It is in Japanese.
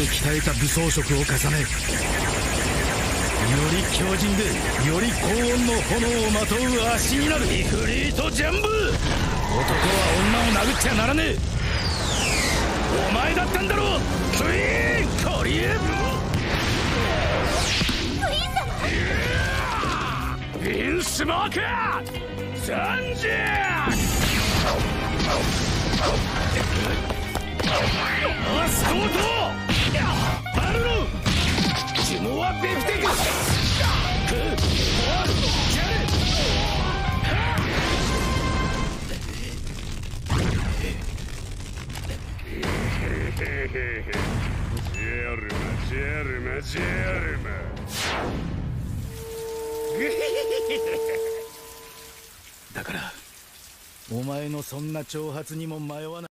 で鍛えた武装色を重ねより強靭でより高温の炎をまとう足になる。イフリートジャンブ！男は女を殴っちゃならねえ。お前だったんだろクイーンコリエプリンスモーカー！サンジャースコートだからお前のそんな挑発にも迷わない。